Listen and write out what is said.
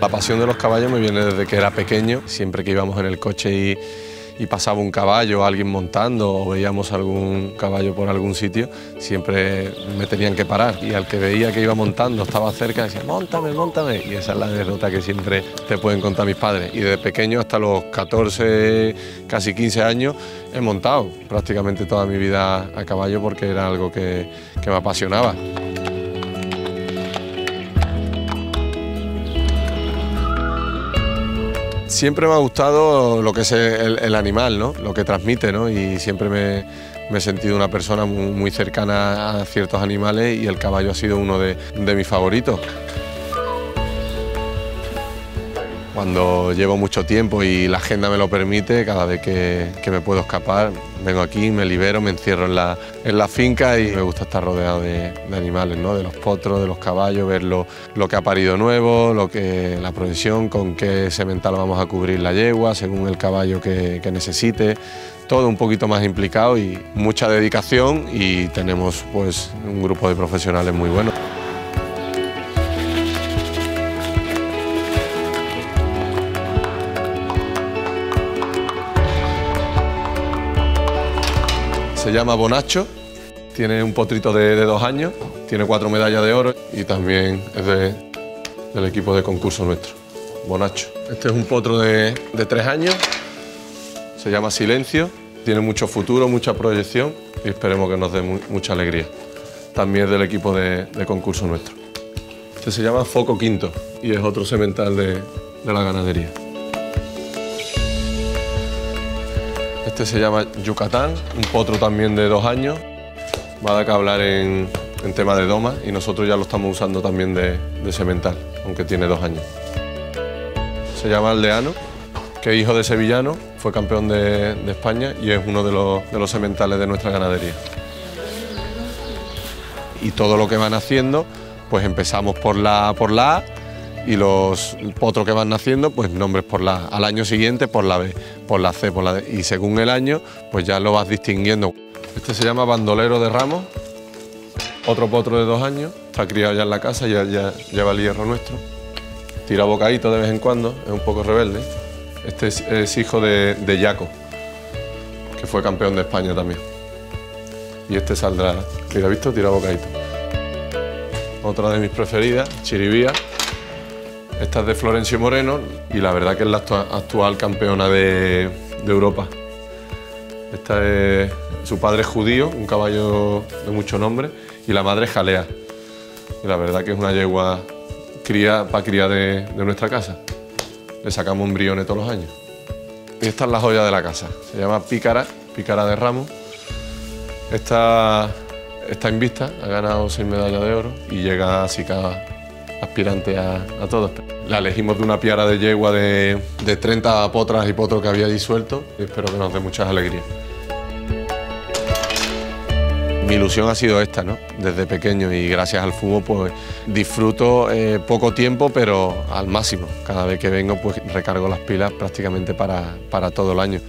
La pasión de los caballos me viene desde que era pequeño, siempre que íbamos en el coche y, y pasaba un caballo, alguien montando o veíamos algún caballo por algún sitio, siempre me tenían que parar. Y al que veía que iba montando, estaba cerca, decía, montame, montame. Y esa es la anécdota que siempre te pueden contar mis padres. Y desde pequeño hasta los 14, casi 15 años, he montado prácticamente toda mi vida a caballo porque era algo que, que me apasionaba. Siempre me ha gustado lo que es el, animal, ¿no? lo que transmite, ¿no? y siempre me, he sentido una persona muy, cercana a ciertos animales y el caballo ha sido uno de mis favoritos. Cuando llevo mucho tiempo y la agenda me lo permite, cada vez que, que, me puedo escapar, vengo aquí, me libero, me encierro en la, en la finca y me gusta estar rodeado de, animales, ¿no? de los potros, de los caballos, ver lo, lo, que ha parido nuevo, lo que, la provisión, con qué semental vamos a cubrir la yegua, según el caballo que, que necesite. Todo un poquito más implicado y mucha dedicación y tenemos pues, un grupo de profesionales muy buenos. Se llama Bonacho, tiene un potrito de, dos años, tiene cuatro medallas de oro y también es de, del equipo de concurso nuestro, Bonacho. Este es un potro de, tres años, se llama Silencio, tiene mucho futuro, mucha proyección y esperemos que nos dé mu mucha alegría. También es del equipo de, concurso nuestro. Este se llama Foco Quinto y es otro semental de la ganadería. Este se llama Yucatán, un potro también de dos años. Va a dar que hablar en, en tema de doma y nosotros ya lo estamos usando también de, de semental, aunque tiene dos años. Se llama Aldeano, que es hijo de sevillano, fue campeón de, de España y es uno de los, de los sementales de nuestra ganadería. Y todo lo que van haciendo, pues empezamos por la, por la A y los potros que van naciendo, pues nombres por la Al año siguiente por la B, por la C, por la D. Y según el año, pues ya lo vas distinguiendo. Este se llama bandolero de ramos, otro potro de dos años, está criado ya en la casa, ya, ya lleva el hierro nuestro. Tira bocadito de vez en cuando, es un poco rebelde. Este es, hijo de, de Yaco, que fue campeón de España también. Y este saldrá, mira, visto, tira bocadito. Otra de mis preferidas, Chiribía. Esta es de Florencio Moreno y la verdad que es la actual campeona de, Europa. Esta es, su padre es judío, un caballo de mucho nombre, y la madre es jalea. Y la verdad que es una yegua cría para cría de, nuestra casa. Le sacamos embriones todos los años. Y esta es la joya de la casa. Se llama Pícara, Pícara de Ramos. Esta está invista, ha ganado seis medallas de oro y llega así cada aspirante a, a todos. La elegimos de una piara de yegua de, de 30 potras y potros que había disuelto y espero que nos dé muchas alegrías. Mi ilusión ha sido esta, ¿no? Desde pequeño y gracias al fútbol pues disfruto eh, poco tiempo pero al máximo. Cada vez que vengo pues recargo las pilas prácticamente para, para todo el año.